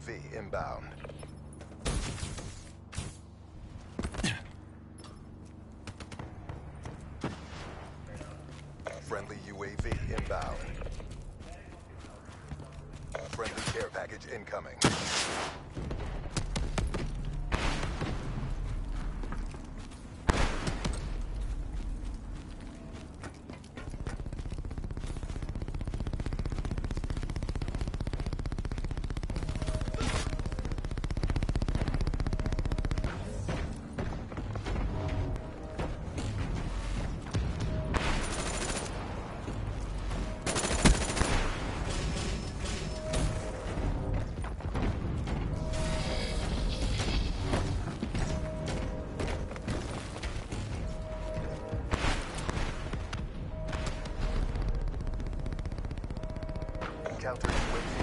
UAV inbound. Friendly UAV inbound. Friendly care package incoming. Counter UAV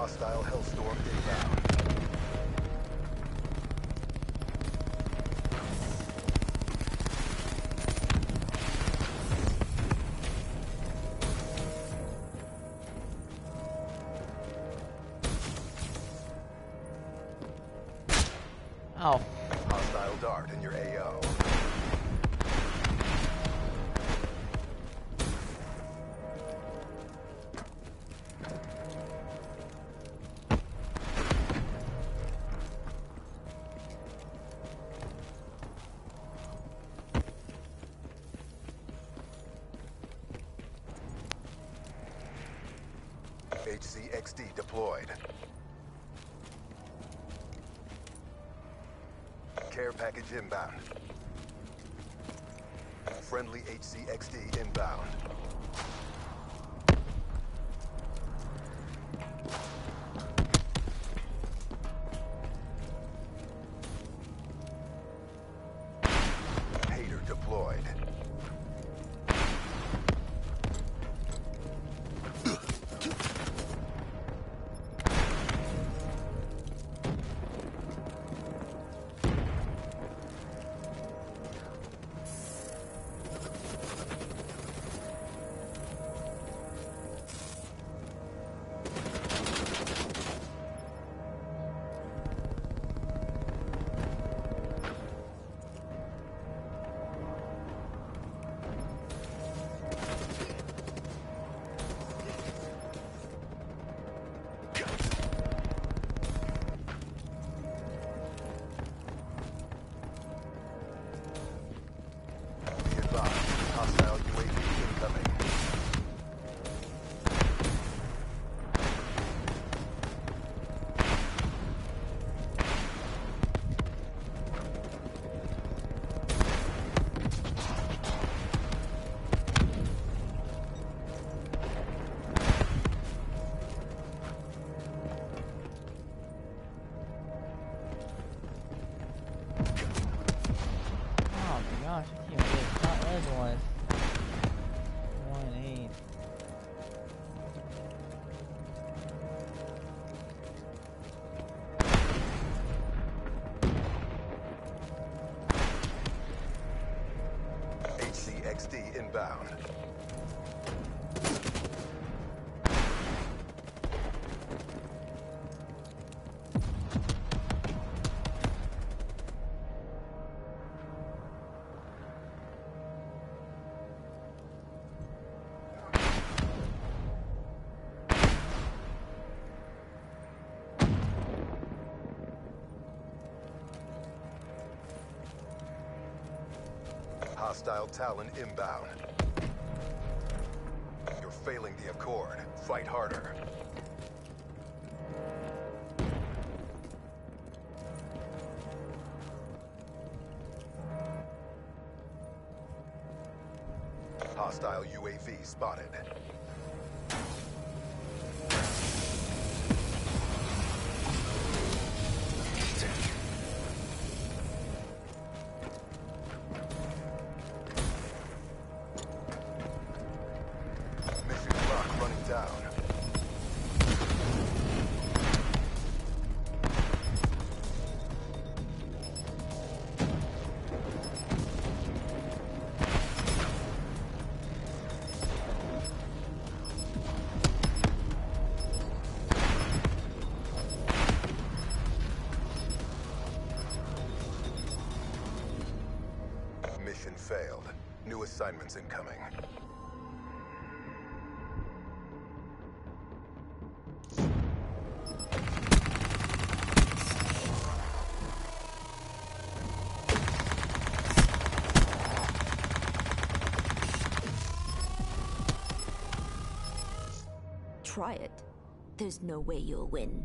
Hostile Hellstorm inbound. HCXD deployed. Care package inbound. Friendly HCXD inbound. 60 inbound. Hostile Talon inbound. You're failing the Accord. Fight harder. Hostile UAV spotted. Failed. New assignments incoming. Try it. There's no way you'll win.